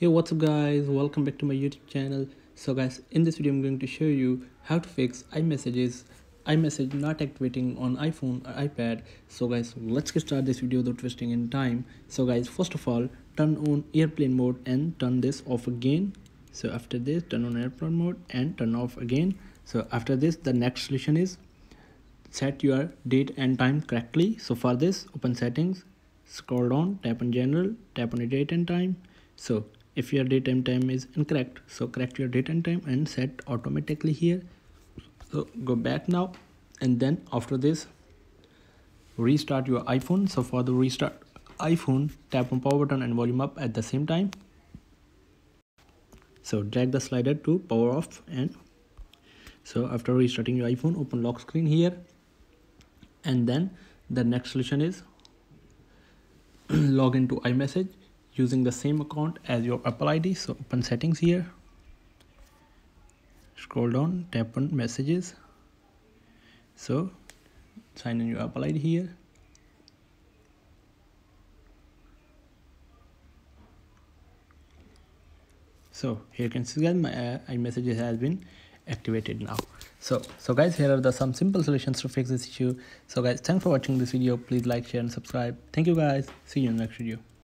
hey what's up guys? Welcome back to my youtube channel. So guys in this video i'm going to show you how to fix imessages. imessage not activating on iphone or ipad. So guys let's get started this video without wasting any time. So guys first of all turn on airplane mode and turn this off again. So after this turn on airplane mode and turn off again. So after this the next solution is set your date and time correctly. So for this open settings scroll down tap on general tap on date and time. So if your date and time is incorrect. So correct your date and time and set automatically here. So go back now and then after this restart your iphone. So for the restart iphone tap on power button and volume up at the same time. So drag the slider to power off and so after restarting your iphone open lock screen here. And then the next solution is log into imessage using the same account as your Apple ID. So open settings here, scroll down, tap on messages. So sign in your Apple ID here. So here you can see that my uh, iMessage has been activated now. So so guys here are the some simple solutions to fix this issue. So guys thanks for watching this video. Please like share and subscribe. Thank you guys. See you in the next video